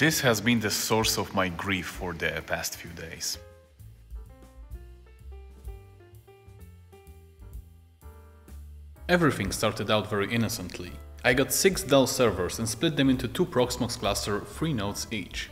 This has been the source of my grief for the past few days. Everything started out very innocently. I got 6 Dell servers and split them into two Proxmox cluster, 3 nodes each.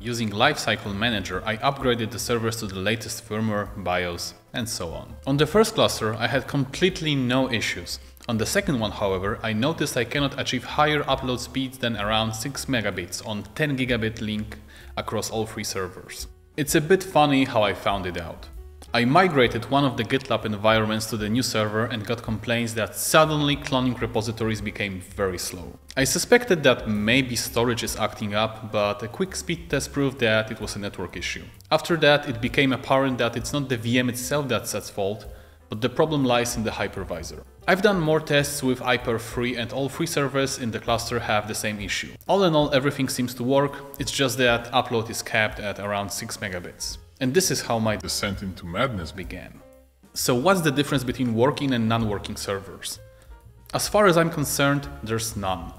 Using Lifecycle Manager, I upgraded the servers to the latest firmware, BIOS, and so on. On the first cluster, I had completely no issues. On the second one, however, I noticed I cannot achieve higher upload speeds than around 6 megabits on 10 gigabit link across all three servers. It's a bit funny how I found it out. I migrated one of the GitLab environments to the new server and got complaints that suddenly cloning repositories became very slow. I suspected that maybe storage is acting up, but a quick speed test proved that it was a network issue. After that, it became apparent that it's not the VM itself that's at fault, but the problem lies in the hypervisor. I've done more tests with iperf3 and all three servers in the cluster have the same issue. All in all, everything seems to work, it's just that upload is capped at around 6 megabits. And this is how my descent into madness began. So what's the difference between working and non-working servers? As far as I'm concerned, there's none.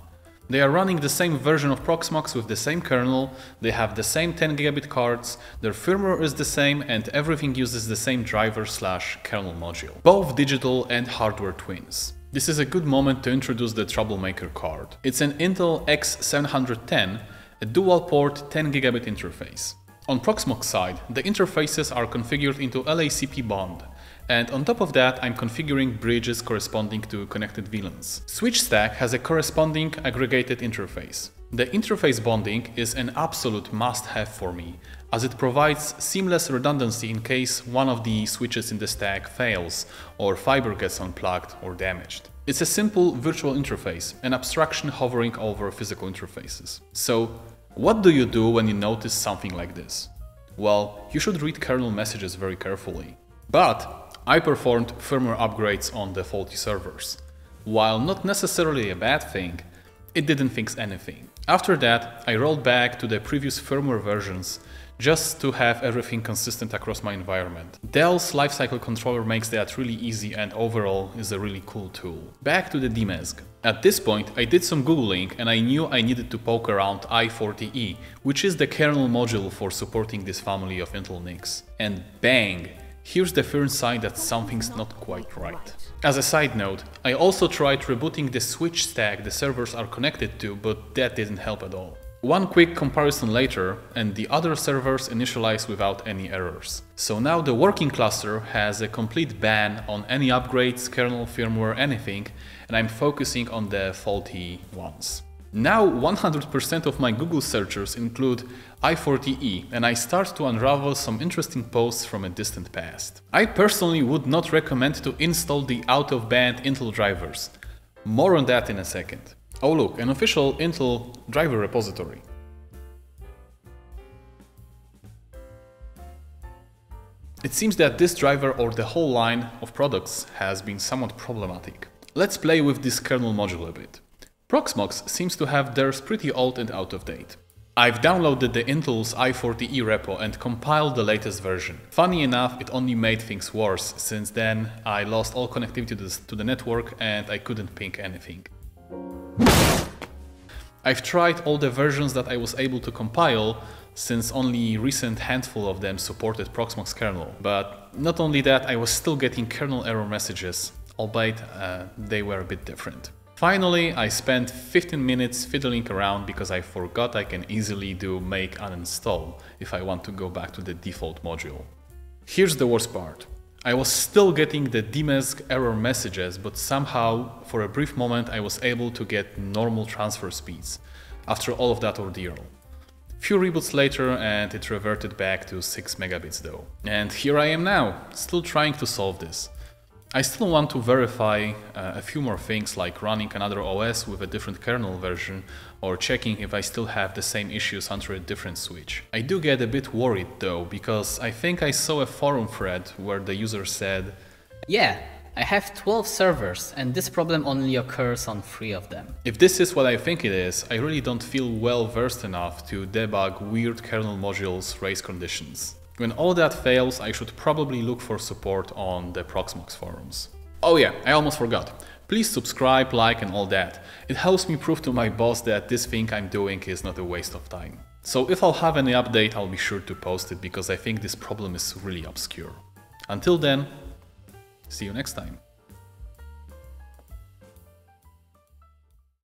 They are running the same version of Proxmox with the same kernel, they have the same 10 gigabit cards, their firmware is the same and everything uses the same driver slash kernel module. Both digital and hardware twins. This is a good moment to introduce the Troublemaker card. It's an Intel X710, a dual port 10 gigabit interface. On Proxmox side, the interfaces are configured into LACP bond, and on top of that I'm configuring bridges corresponding to connected VLANs. SwitchStack has a corresponding aggregated interface. The interface bonding is an absolute must-have for me, as it provides seamless redundancy in case one of the switches in the stack fails or fiber gets unplugged or damaged. It's a simple virtual interface, an abstraction hovering over physical interfaces. So what do you do when you notice something like this? Well, you should read kernel messages very carefully. But I performed firmware upgrades on the faulty servers. While not necessarily a bad thing, it didn't fix anything. After that, I rolled back to the previous firmware versions just to have everything consistent across my environment. Dell's lifecycle controller makes that really easy and overall is a really cool tool. Back to the DMESG. At this point I did some googling and I knew I needed to poke around i40e, which is the kernel module for supporting this family of Intel NICs. And bang! Here's the first sign that something's not quite right. As a side note, I also tried rebooting the switch stack the servers are connected to, but that didn't help at all. One quick comparison later and the other servers initialize without any errors. So now the working cluster has a complete ban on any upgrades, kernel, firmware, anything, and I'm focusing on the faulty ones. Now 100% of my Google searches include i40e and I start to unravel some interesting posts from a distant past. I personally would not recommend to install the out-of-band Intel drivers. More on that in a second. Oh look, an official Intel driver repository. It seems that this driver or the whole line of products has been somewhat problematic. Let's play with this kernel module a bit. Proxmox seems to have theirs pretty old and out of date. I've downloaded the Intel's i40e repo and compiled the latest version. Funny enough, it only made things worse, since then I lost all connectivity to the network and I couldn't ping anything. I've tried all the versions that I was able to compile, since only recent handful of them supported Proxmox kernel. But not only that, I was still getting kernel error messages, albeit uh, they were a bit different. Finally, I spent 15 minutes fiddling around because I forgot I can easily do make uninstall if I want to go back to the default module. Here's the worst part. I was still getting the DMESG error messages, but somehow, for a brief moment, I was able to get normal transfer speeds after all of that ordeal. Few reboots later and it reverted back to 6 megabits though. And here I am now, still trying to solve this. I still want to verify uh, a few more things like running another OS with a different kernel version or checking if I still have the same issues under a different switch. I do get a bit worried though because I think I saw a forum thread where the user said Yeah, I have 12 servers and this problem only occurs on 3 of them. If this is what I think it is, I really don't feel well versed enough to debug weird kernel modules race conditions. When all that fails, I should probably look for support on the Proxmox forums. Oh yeah, I almost forgot. Please subscribe, like and all that. It helps me prove to my boss that this thing I'm doing is not a waste of time. So if I'll have any update, I'll be sure to post it because I think this problem is really obscure. Until then, see you next time.